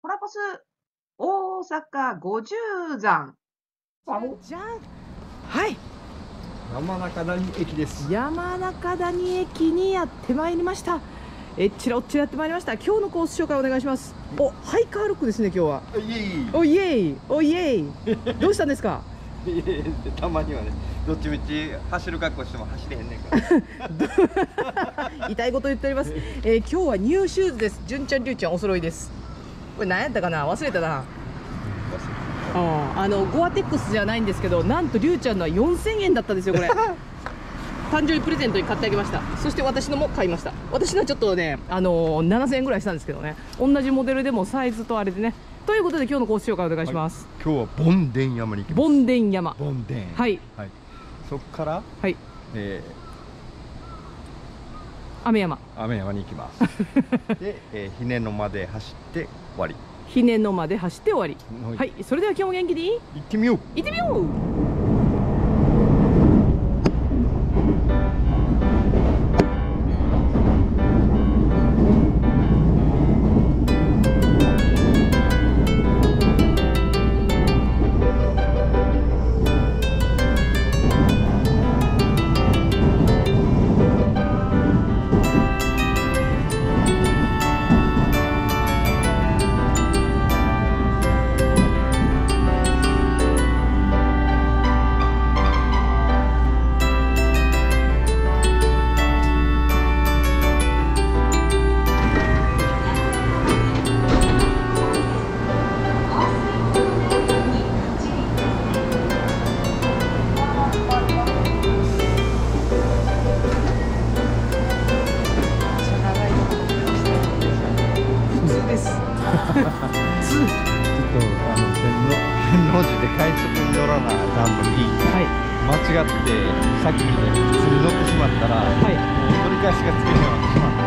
コラボス大阪五十山。じゃんはい。山中谷駅です。山中谷駅にやってまいりました。えっちらおっちらやってまいりました。今日のコース紹介お願いします。おハイカーロックですね今日は。いえいおイエイ。おイエイ。どうしたんですか？たまにはね、どっちみち走る格好しても走れへんねんから。痛いこと言っております、えー今日はニューシューズです。純ちゃんりゅうちゃんお揃いですこれ何やったかな？忘れたな。ああのゴアテックスじゃないんですけどなんとりゅうちゃんのは4000円だったんですよこれ。誕生日プレゼントに買ってあげました。そして私のも買いました。私のはちょっとねあのー7000円ぐらいしたんですけどね。同じモデルでもサイズとあれでね。ということで今日のコース紹介お願いします、今日はボンデン山に行きます。ボンデン山。ボンデン。はい。はい。そっから、はい。え雨山。ー、雨山に行きます。で、えー、ひねのまで走って終わり。ひねのまで走って終わり。ははい。それでは今日も元気に行ってみよう。行ってみようがつけなくなってしまって。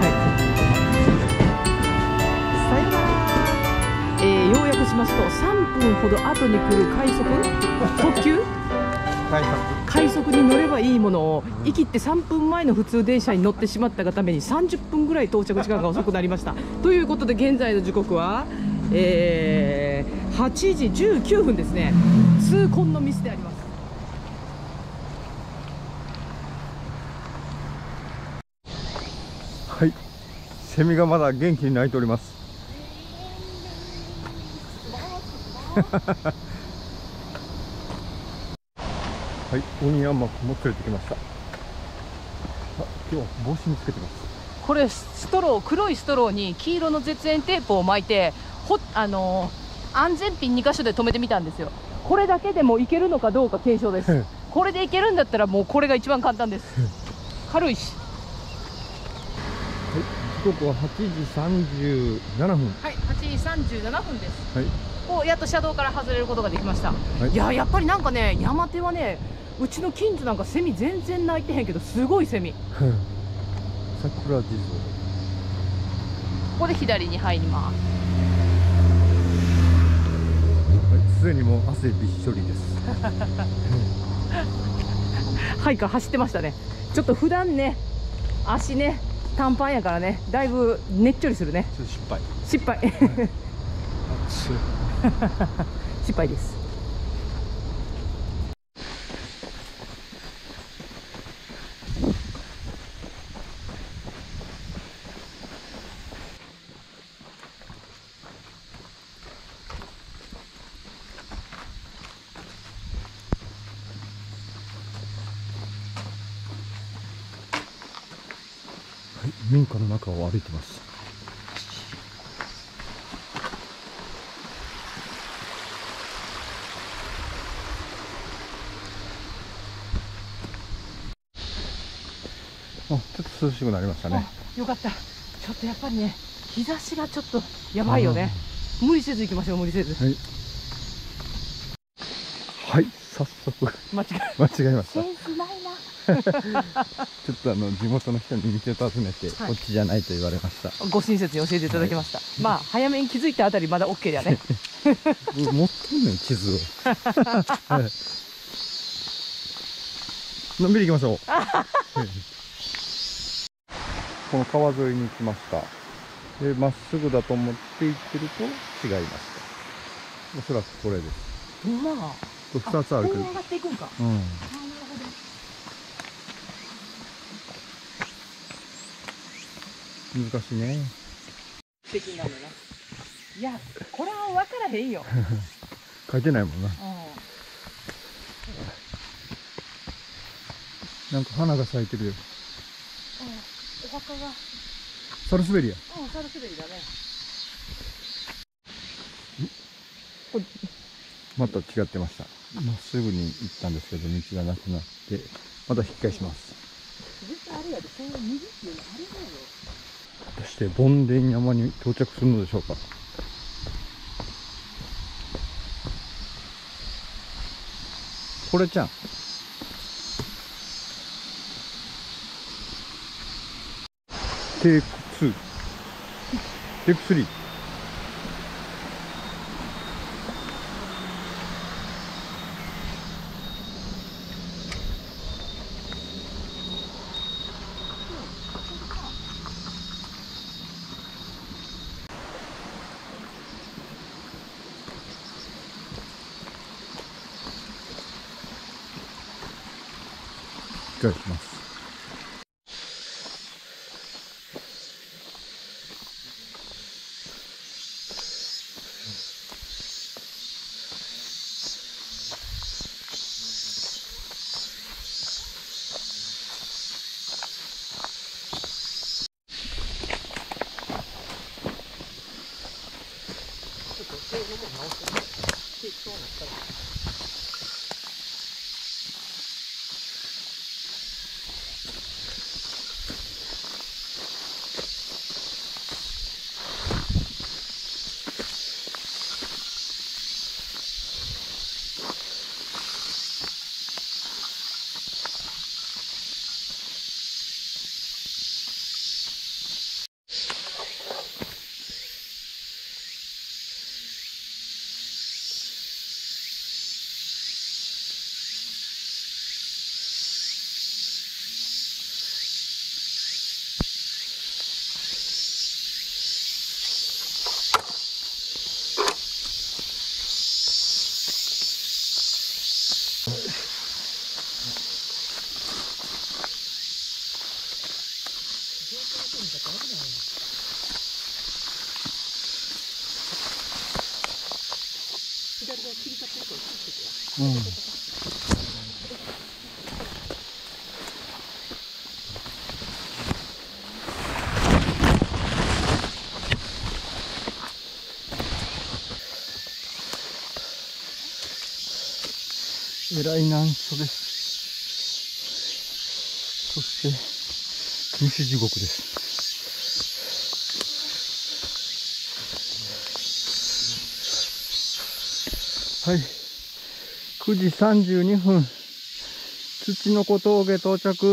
はい。さよならえー、要約しますと3分ほど後に来る快速？特急？快速。快速に乗ればいいものを生きって3分前の普通電車に乗ってしまったがために30分ぐらい到着時間が遅くなりました。ということで現在の時刻は、えー、8時19分ですね。痛恨のミスでありますはいセミがまだ元気に鳴いております。はい鬼山くも連れてきました。あ今日は帽子につけてます。これストロー黒いストローに黄色の絶縁テープを巻いてほあのー安全ピン2箇所で止めてみたんですよ。これだけでもいけるのかどうか検証です。これでいけるんだったらもうこれが一番簡単です。軽いし。時刻は8時37分。はい8時37分です。はい。おやっと車道から外れることができました、はい。い、ややっぱりなんかね山手はねうちの近所なんかセミ全然鳴いてへんけどすごいセミ。こ 桜地蔵。こで左に入ります。はいすでにもう汗びっしょりです。はいから走ってましたね。ちょっと普段ね足ね短パンやからね。だいぶねっちょりするね。失敗。失敗。失敗ですはい民家の中を歩いてますあちょっと涼しくなりましたね。よかった。ちょっとやっぱりね日差しがちょっとやばいよね。無理せず行きましょう無理せず。はい。はい早速。間違え 間違えました。センスないな。ちょっとあの地元の人に道を尋ねて、はい。こっちじゃないと言われました。ご親切に教えていただきました、まあ早めに気づいたあたりまだ OK だね。持ってんねん地図を。はい。のんびり行きましょうこの川沿いに来ました。でまっすぐだと思って行ってると違いました。おそらくこれです。ほんまこれ2つあるけど。上がっていくんか。うん。難しいね。的なのないやこれは分からへんよ、書いてないもんな。うなんか花が咲いてるよ。ん、お墓が。サルスベリアうんサルスベリだねまた違ってました。まっすぐに行ったんですけど道がなくなってまた引き返します。果たして梵天山に到着するのでしょうか。これちゃんテイク2テイク3うん。えらい難所です。そして西地獄です。はい。9時32分。土の子峠到着。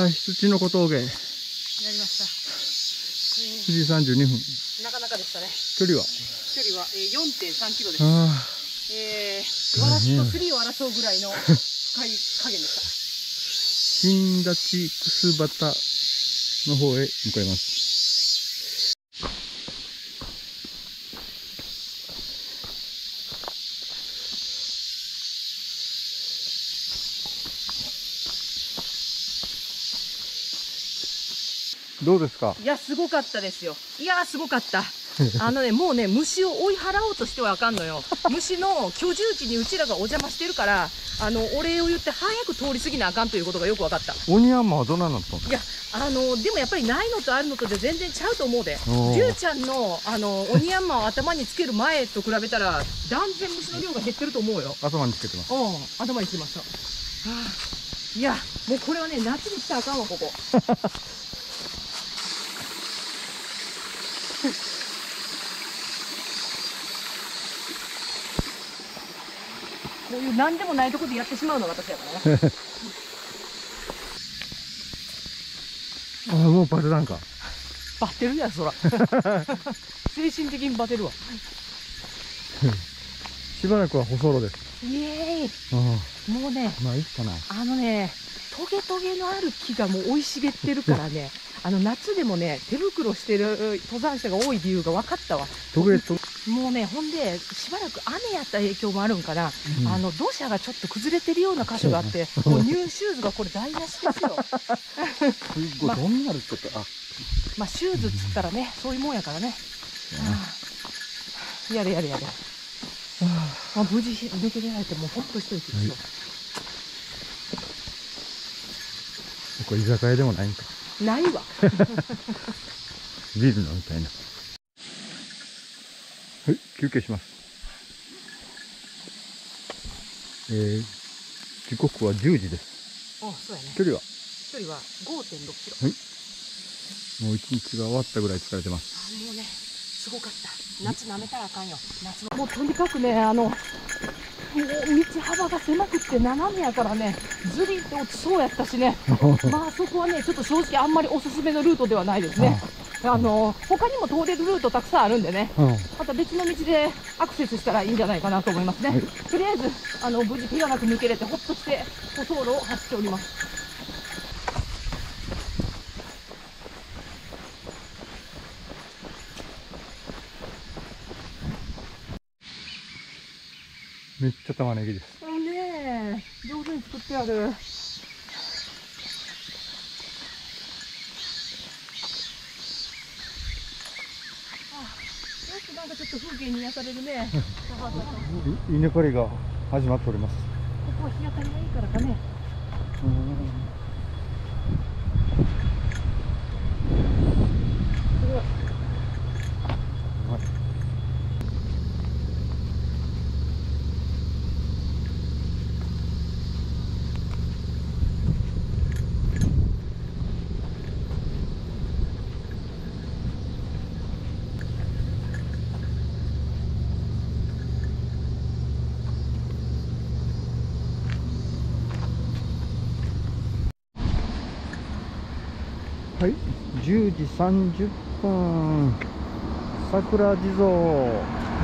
はい土の子峠。9やりました、時32分。なかなかでしたね。距離は？は、えー、4.3キロです。あえー、わらしとスリを争うぐらいの深い加減でした。新立楠畑の方へ向かいます。どうですか？いやすごかったですよ。いやすごかった あのねもうね虫を追い払おうとしてはあかんのよ。虫の居住地にうちらがお邪魔してるからあのお礼を言って早く通り過ぎなあかんということがよく分かった。鬼山はどないなったのいやあのでもやっぱりないのとあるのとで全然ちゃうと思うで。りゅうちゃんのあの鬼ヤンマを頭につける前と比べたら断然虫の量が減ってると思うよ。頭につけてます。うん頭につけました、はあ、いやもうこれはね夏に来たらあかんわここ こういう何でもないところでやってしまうのが私やからな あもうバテたんか。バテるやんそら。精神的にバテるわ。しばらくは舗装路です。イエーあイもうねあまあいいかな。あのねトゲトゲのある木がもう生い茂ってるからね。あの夏でもね手袋してる登山者が多い理由が分かったわ。トゲトもうねほんでしばらく雨やった影響もあるんかな、うん。あの土砂がちょっと崩れてるような箇所があってもうニューシューズがこれ台無しですよ。すごい。どんなるってあ。まあシューズっつったらねそういうもんやからね、はあやれやれやれ、まあ、無事抜け出られてもうほっとしといていいですよ、これ居酒屋でもないんか。ないわ。ビール飲みたいなはい休憩します。えー、時刻は10時です。あそうやね。距離は？距離は5.6キロ。もう一日が終わったぐらい疲れてます。あもうねすごかった。夏舐めたらあかんよ。夏の。もうとにかくねあのもう道幅が狭くって斜めやからねずりって落ちそうやったしね。まあそこはねちょっと正直あんまりおすすめのルートではないですね。あの他にも通れるルートたくさんあるんでね。うん。また別の道でアクセスしたらいいんじゃないかなと思いますね、はい。とりあえずあの無事怪我なく抜けれてほっとして舗装路を走っております。めっちゃ玉ねぎです。あのね上手に作ってあるあよくなんかちょっと風景に癒されるね。稲刈りが始まっております。こは日当たりがいいからかね。す10時30分。桜地蔵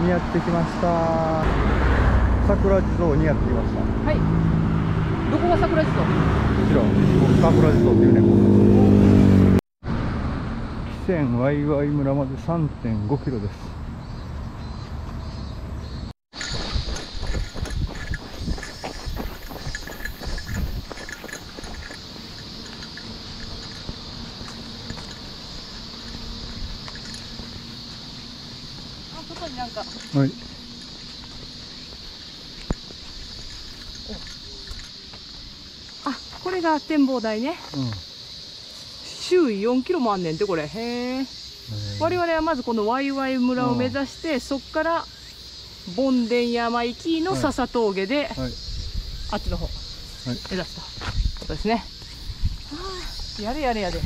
にやってきました。桜地蔵にやってきました。はい。どこが桜地蔵？こちら桜地蔵っていうね汽船ワイワイ村まで3.5キロですあ外になんかはいあこれが展望台ね。うん。周囲4キロもあんねんてこれ。へえ我々はまずこのワイワイ村を目指してそっから梵天山行きの笹峠で、はい。あっちの方、目指すとことですね、はあ、やれやれやれ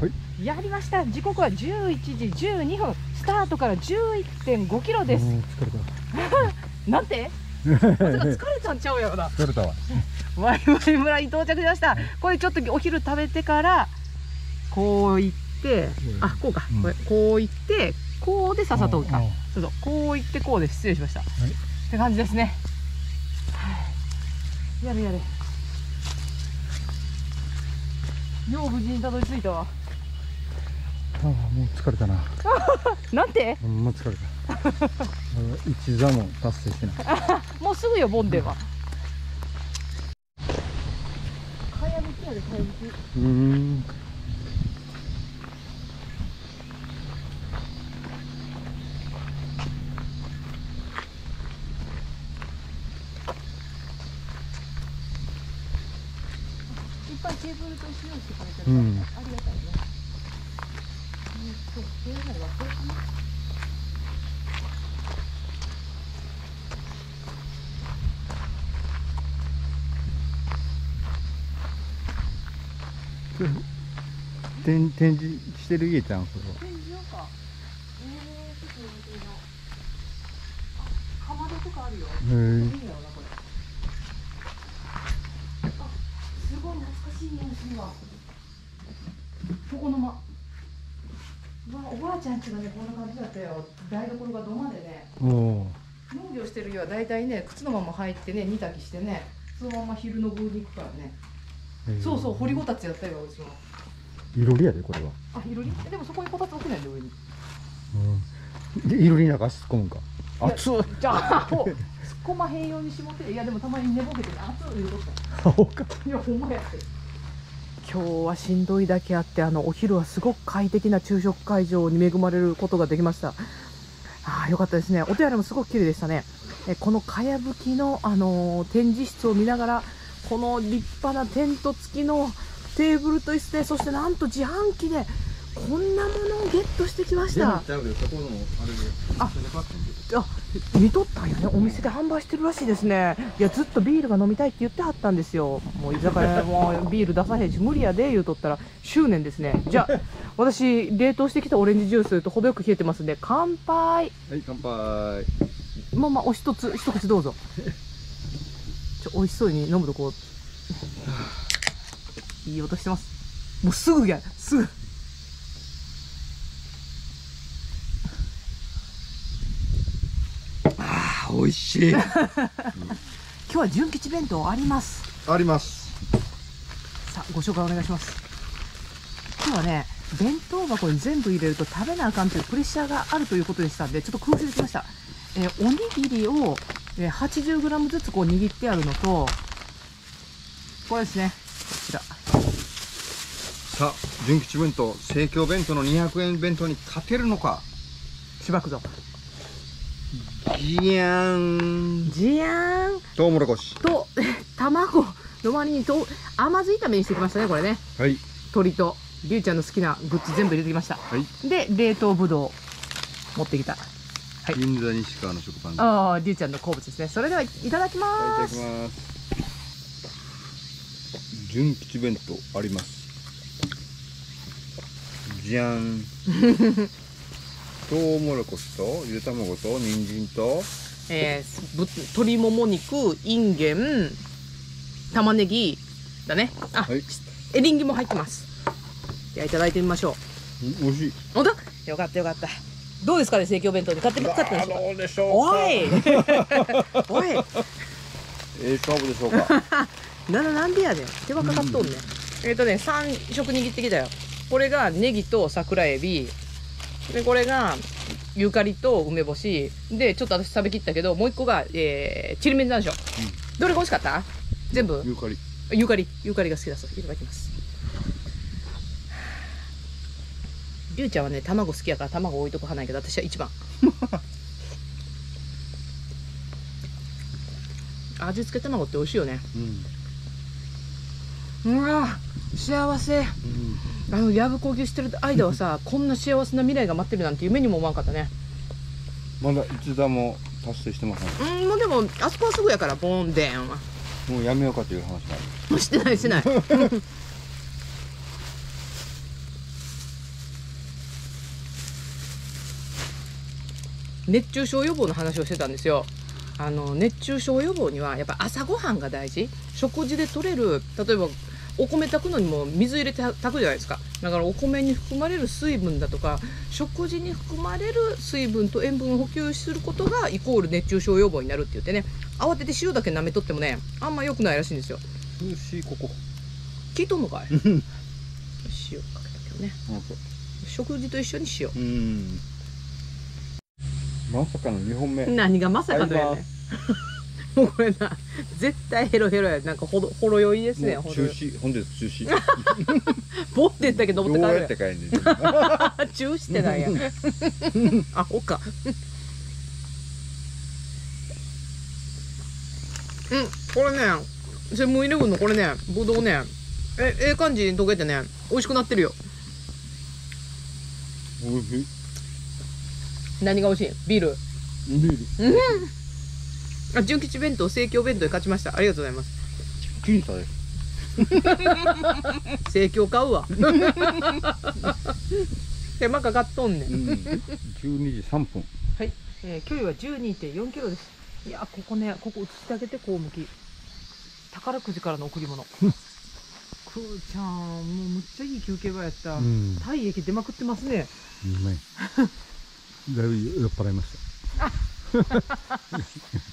はいやりました。時刻は11時12分。スタートから11.5キロです、うん疲れた。なんて？疲れたんちゃうやろな。疲れたわ。ワイワイ村に到着しました。これちょっとお昼食べてからこう行ってあこうか、うん。これこう行ってこうで笹峠かそうそう。こう行ってこうで失礼しました、って感じですね。はい。やれやれ。よう無事にたどり着いたわああもう疲れたな。なんて？ほんま疲れた。一座も達成しない。もうすぐよボンデは。かやぶきやでかやぶきうーん。いっぱいテーブルと石用意してくれてる。から。うん、そう、これならこれかな。展展示してる家ちゃん？こ。れは展示用か。えー、ちょっと待ってな。るよへえいいんなこれあすごい懐かしい匂いするわ。床の間。うわおばあちゃんちがねこんな感じだったよ。台所が土間でね。農業してる日は大体ね靴のまま入ってね煮炊きしてねそのまま昼の分に行くからね。そうそう掘りごたつやったようちもいろりやでこれは、あいろり？でもそこにこたつ置けないんだよ上に。うん、でいろりの中足突っ込むんか。熱っ。じゃあ突っ込まへんようにしもっていやでもたまに寝ぼけてね熱い言うとった。青かいやほんまやって。今日はしんどいだけあってあのお昼はすごく快適な昼食会場に恵まれることができました。ああよかったですね。お手洗いもすごく綺麗でしたね。えこのかやぶきの、あのー展示室を見ながらこの立派なテント付きのテーブルと椅子でそしてなんと自販機でこんなものをゲットしてきました。あ見とったんやね。お店で販売してるらしいですね。いやずっとビールが飲みたいって言ってはったんですよ。もう居酒屋もうビール出さへんし無理やで言うとったら執念ですね。じゃあ 私冷凍してきたオレンジジュースと程よく冷えてますんで乾杯。はい乾杯。まあまあお一つ一口どうぞ。ちょ美味しそうに飲むとこう いい音してます。もうすぐや。すぐ。あ美味しい。今日は純吉弁当あります。あります。さあご紹介お願いします。今日はね弁当箱に全部入れると食べなあかんというプレッシャーがあるということでしたんでちょっと工夫してきました、えーおにぎりを、えー 80g ずつこう握ってあるのとこれですねさあ純吉弁当生協弁当の200円弁当に勝てるのか？しばくぞ。ギヤン。じやーんトウモロコシ。と 卵。の割にと甘酢炒めにしてきましたねこれね。はい。鶏とりゅうちゃんの好きなグッズ全部入れてきました。はい。で冷凍ぶどう。持ってきた。はい。銀座西川の食パン。いあありゅうちゃんの好物ですね。それではいただきたます。だきます。純吉弁当ありますじゃん。トウモロコシとゆで卵と人参と。えー、ぶ鶏もも肉いんげん玉ねぎだね。あ、はい。エリンギも入ってます。ではいただいてみましょう。ん美味しい。ほんとよかったよかった。どうですかね生協弁当で買ってみ買ったんでしょうか？どうでしょうおかい。おい。ええ勝負でしょうか？なななんでやねん。手間かかっとんねん、えっ、とね3食握ってきたよこれがネギと桜エビ。でこれがゆかりと梅干し。でちょっと私食べきったけどもう一個が、えー、ちりめん山椒、どれが美味しかった？全部？ユーカリ。ゆかりゆかりが好きだそう。いただきます。りゅうちゃんはね卵好きやから卵置いとく派ないけど私は一番。味付け卵って美味しいよね。うんうわ幸せ。あのやぶこぎしてる間はさ こんな幸せな未来が待ってるなんて夢にも思わんかったね。まだ一座も達成してません。うんもうでもあそこはすぐやからボンデンは。もうやめようかという話もうしてないしてない。熱中症予防の話をしてたんですよ。あの熱中症予防にはやっぱ朝ごはんが大事。食事で取れる例えばお米炊くのにも水入れて炊くじゃないですか。だからお米に含まれる水分だとか食事に含まれる水分と塩分を補給することがイコール熱中症予防になるって言ってね。慌てて塩だけ舐めとってもねあんま良くないらしいんですよ。涼しいここ。聞いとんのかい？塩かけたけどね食事と一緒に塩う。ん。まさかの2本目。何がまさかとやねもうこれな絶対ヘロヘロや。なんかほどほろ酔いですねもう中止。本日中止。ボンデンだけど登って帰る。うやって帰んねん。中止ってなんや。アホか。うんこれねセブンイレブンのこれねぶどうね。えええ感じに溶けてね美味しくなってるよ。おいしい。何が美味しい？ビール。ビールあ純吉弁当生協弁当で勝ちました。ありがとうございます。僅差です生協買うわ。手間かかっとんねん。うん。12時3分。はい、えー距離は12.4キロです。いやここねここ映してあげてこう向き。宝くじからの贈り物。くーちゃんもうむっちゃいい休憩場やった、うん。体液出まくってますね。うまい。だいぶ酔っ払いました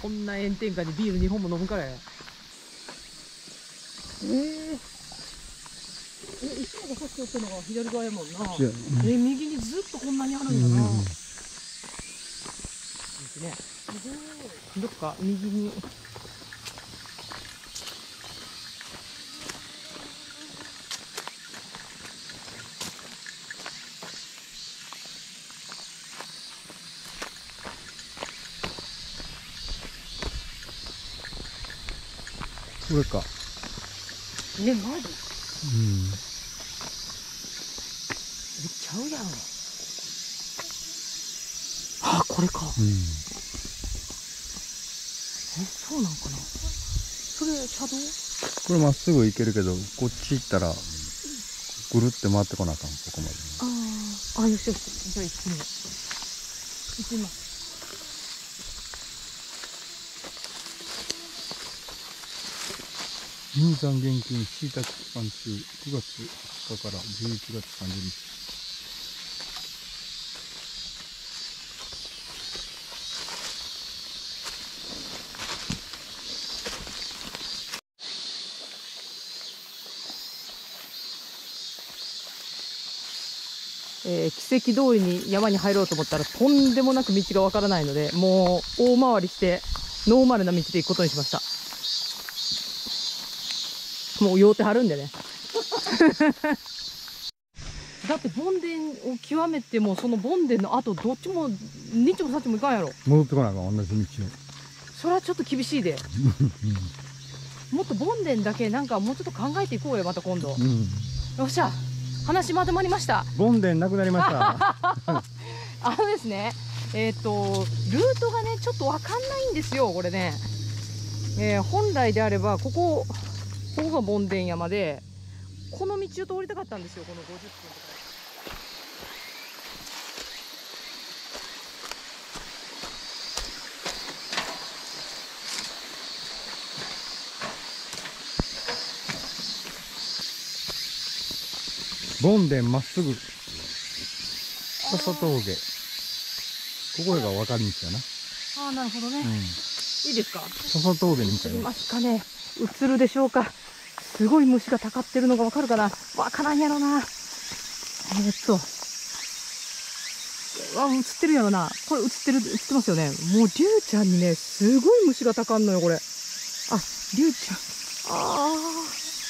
こんな炎天下にビール2本も飲むからや。えー、えいつもがさっき寄ってるのが左側やもんな。違うえ右にずっとこんなにあるんだな、うん右ね。どっか右にこれか。えマジ？うん。えちゃうやん。あこれか。うん。えそうなんかな？それ車道これまっすぐ行けるけどこっち行ったらぐるって回ってこなあかん。ここまで。あー。あよしよし。じゃあ行ってみよう。行ってみます入山現金椎茸期間中9月2日から11月30日。えー奇跡通りに山に入ろうと思ったらとんでもなく道がわからないのでもう大回りしてノーマルな道で行くことにしました。もう酔うてはるんでね。だって梵殿を極めてもその梵殿の後どっちもニッチもサッチもいかんやろ。戻ってこなあかん同じ道を。それはちょっと厳しいで。もっと梵殿だけなんかもうちょっと考えていこうよまた今度。うん。よっしゃ。話まとまりました。梵殿なくなりました。あのですね、えっ、と、ルートがね、ちょっとわかんないんですよ、これね。えー本来であれば、ここ、ここが梵殿山で、この道を通りたかったんですよ、この50分とか。梵殿まっすぐ。笹峠。ここが分かり道やなああ、なるほどね。うん。いいですか？笹峠に向かい映りまますかね。映るでしょうか？すごい虫がたかってるのがわかるかな。わからんやろな。えーっと。あ映ってるやろな。これ映ってる映ってますよね。もうりゅうちゃんにねすごい虫がたかんのよこれ。ありゅうちゃん。あ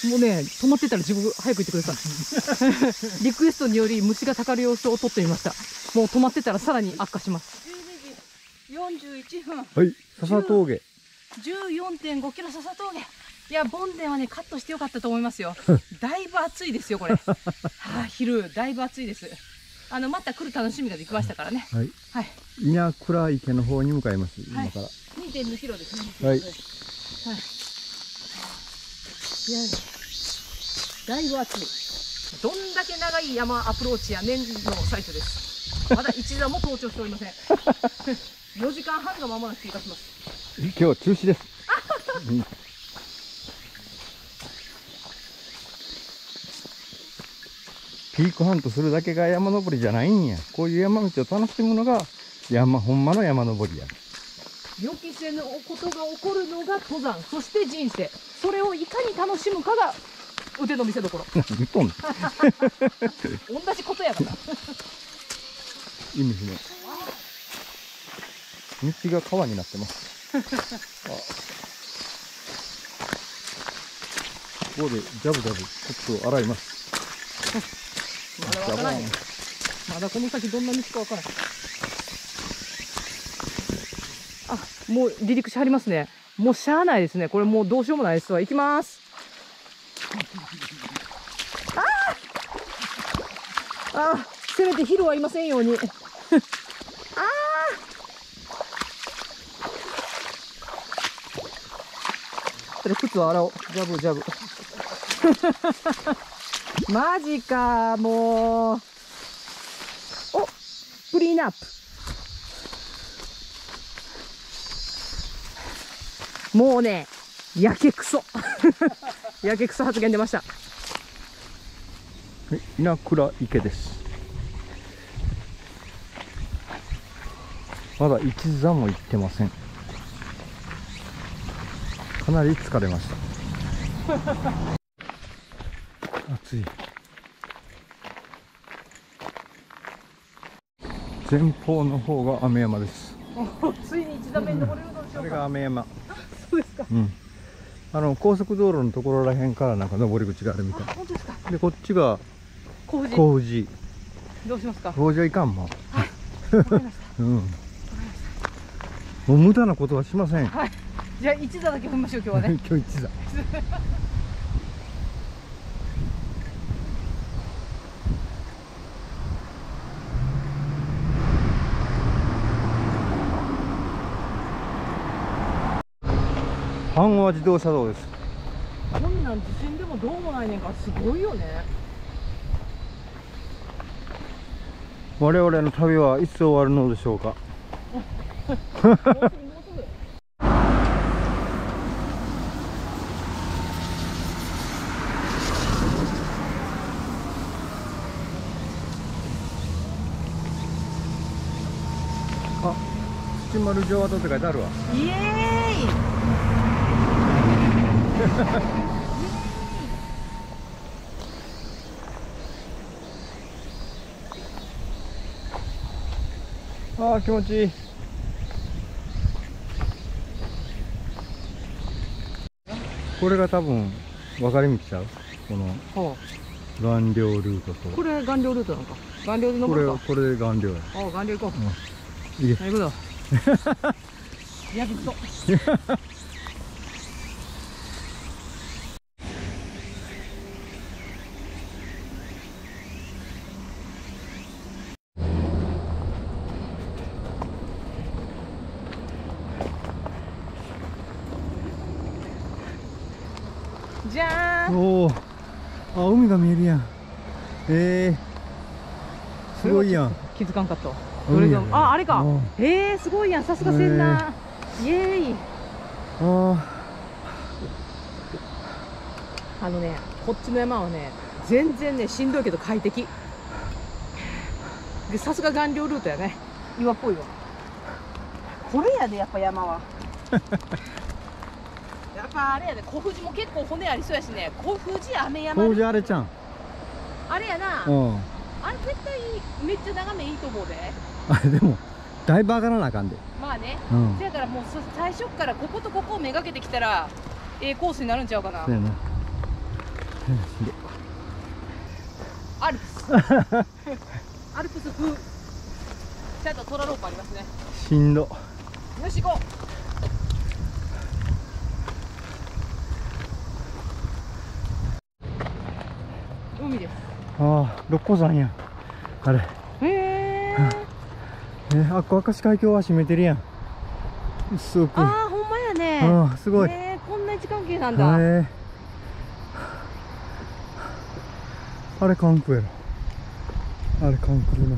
ー。もうね止まってたら自分早く行ってください。リクエストにより虫がたかる様子を撮ってみました。もう止まってたらさらに悪化します。12時41分。はい笹峠。14.5キロ笹峠。いや、ボンデンはね、カットしてよかったと思いますよ。だいぶ暑いですよ、これ。はあ、昼、だいぶ暑いです。あの、また来る楽しみができましたからね。はいはい。稲倉池の方に向かいますはい今から、2.2キロですね。はいはい。いや、だいぶ暑い。どんだけ長い山アプローチや年の最初です。まだ一座も登頂しておりません。4時間半が間もなく経過します。今日は中止です、うんピークハントするだけが山登りじゃないんや。こういう山道を楽しむのが山ほんまの山登りや。予期せぬことが起こるのが登山。そして人生。それをいかに楽しむかが腕の見せ所。何言っとんの？同じことやから。意味不明。道が川になってます。あ。ここでジャブジャブ靴を洗いますまだわからんよまだこの先どんな道かわからん。あもう離陸しはりますね。もうしゃあないですね。これもうどうしようもないですわ。行きます。ああせめてヒルはいませんように。あー！それ靴を洗おう。ジャブジャブ。マジかもう。おクリーンアップ。もうねやけくそ。やけくそ発言出ました。はい稲倉池です。まだ一座も行ってません。かなり疲れました。暑い。前方の方が雨山です。ついに目に登れるのでしこれょうか？が雨山。そうですか。うん。あの高速道路のところらへんからなんか登り口があるみたい。本当ですか。でこっちが甲府寺どうしますか？甲府寺はいかんもん。わかりました。うん。もう無駄なことはしません。はい。じゃあ一座だけ踏みましょう今日はね。今日一座 阪和自動車道です。こんなん地震でもどうもないねんからすごいよね。我々の旅はいつ終わるのでしょうか。あ土丸城跡って書いてあるわ。イエーイ ああ気持ちいい。これが多分分かれ道ちゃう？このは顔料ルートと。あ、これ顔料ルートなのか？顔料でこ登るか？れこれで顔料や。ああ顔料行こう。いい。なるほどやびっとじゃーんあ海が見えるやん。ええすごいやん。気づかんかったどれがああれか。うん。えー、すごいやん。さすがせんなイエーイ。ああのねこっちの山はね全然ねしんどいけど快適。でさすが顔料ルートやね。岩っぽいわ。これやでやっぱ山は やっぱあれやで小富士も結構骨ありそうやしね。小富士雨あ山当時あれちゃんあれやな。うん。あれ絶対めっちゃ眺めいいと思うで。あれでもだいぶ上がらなあかんで。まあね。うん。せやからもうそ最初っからこことここをめがけてきたらええコースになるんちゃうかな。そうやな。アルプス。アルプス風。ちゃんとトラロープありますね。しんど。よし行こう海ですああ六甲山や。んあれ。へええー、あ明石海峡は閉めてるやん。薄く。ああほんまやね。ああすごい。へへーこんな位置関係なんえだ、あれ関空やろ。あれ関空の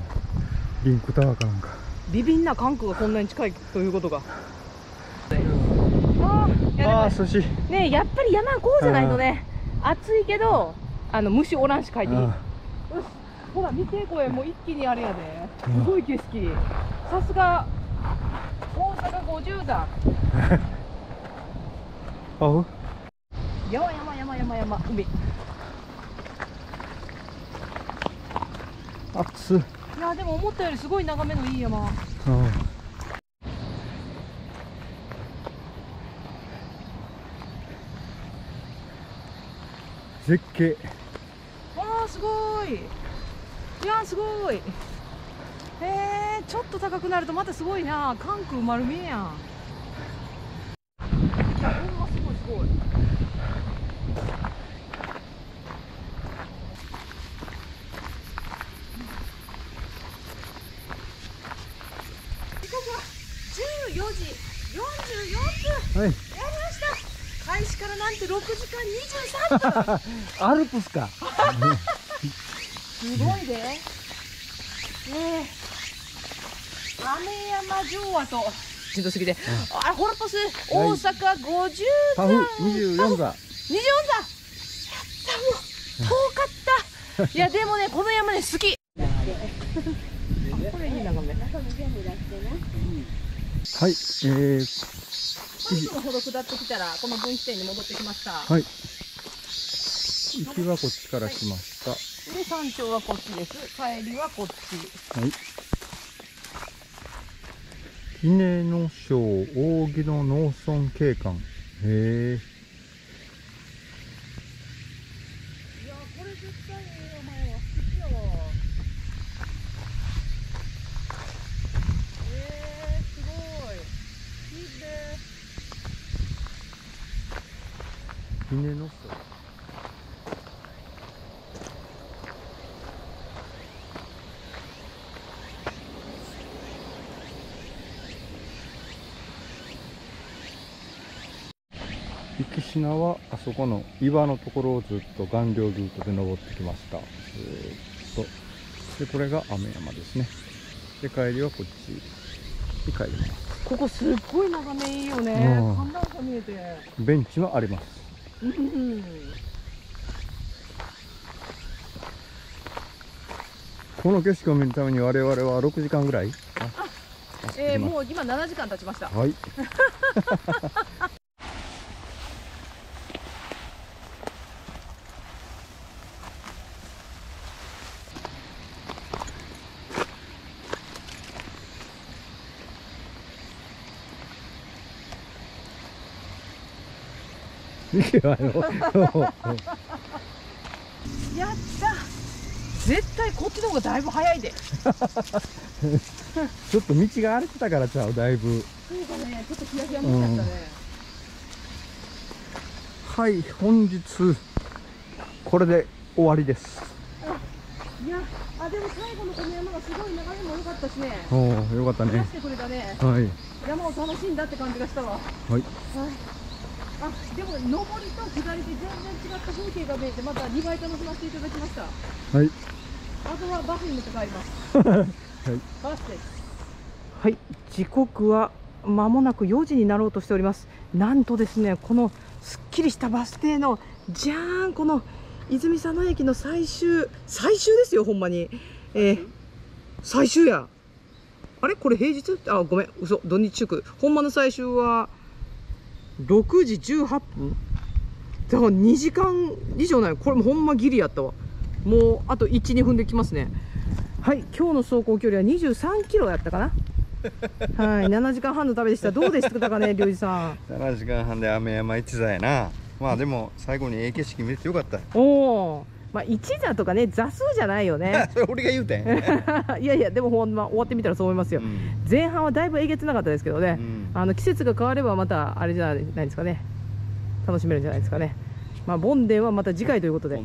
リンクタワーかなんか。ビビンな関空がこんなに近いということが。あああ寿司。ねえやっぱり山はこうじゃないとね暑いけどあの虫おらんし帰っていいよあしほら見てこれもう一気にあれやで。うん。すごい景色。さすが大阪50段。あう。山山山山山海。い熱っ。やでも思ったよりすごい眺めのいい山。あ絶景い。いやすごい。えー、ちょっと高くなるとまたすごいな。関空丸見えやん。いやほんますごいすごい。時刻は14時44分。はい。やりました。開始からなんて6時間23分。アルプスか すごいで。ねえ。雨山城跡。しんどすぎて、あホロポス。大阪50パフ24座。24座。やったもう。遠かった。いやでもねこの山ね好き。あこれいい眺めはいえー、これ以上ほど下ってきたらこの分岐点に戻ってきました、はい行きはこっちから来ましたで山頂はこっちです。帰りはこっち。はい。稲の章扇の農村景観。へえ。い。やこれ絶対ええよお前は好きやわえー、すごいきれい稲の章。行きしなはあそこの岩のところをずっと岩稜ルートで登ってきました。ずーっとでこれが雨山ですね。で帰りはこっち。に帰ります。ここすっごい眺めいいよね。うん。看板が見えて。ベンチはあります。うんこの景色を見るために我々は6時間ぐらい。えー、もう今7時間経ちました。はい やった絶対こっちの方がだいぶ早いで。ちょっと道が荒れてたからちゃうだいぶ。そうかねちょっと気が気が向かったね、はい本日これで終わりです。いやあでも最後のこの山がすごい眺めも良かったしね。おおよかったね。ね。はい。山を楽しんだって感じがしたわ。はい。はいあでも上りと下りで全然違った風景が見えてまた2倍楽しませていただきました。はい。あとはバスに乗って帰ります。はい。バスです。はい。時刻は間もなく4時になろうとしております。なんとですねこのすっきりしたバス停のじゃーんこの泉佐野駅の最終最終ですよほんまに。えー、最終や。あれ？これ平日？あごめん。嘘。土日祝。ほんまの最終は6時18分。だから2時間以上ない。これもほんまギリやったわ。もうあと12分で来ますね。はい今日の走行距離は23キロやったかな。はい7時間半の旅でした。どうでしたかね 龍二さん。7時間半で雨山一座やな。まあでも最後にええ景色見れてよかった。おおまあ一座とかね座数じゃないよね。そ れ俺が言うてん、いやいやでもほんま終わってみたらそう思いますよ、うん。前半はだいぶえげつなかったですけどね、うんあの季節が変わればまたあれじゃないですかね。楽しめるんじゃないですかね。まあ盆殿はまた次回ということで。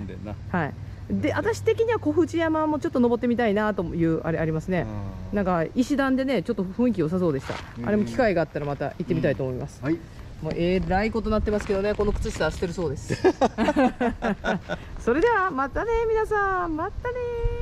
はい。で私的には小淵山もちょっと登ってみたいなというあれありますね、うなんか石段でねちょっと雰囲気良さそうでした、うん。あれも機会があったらまた行ってみたいと思います、ん。はい。もうえらいことなってますけどね。この靴下捨てるそうです。それではまたね皆さん。またね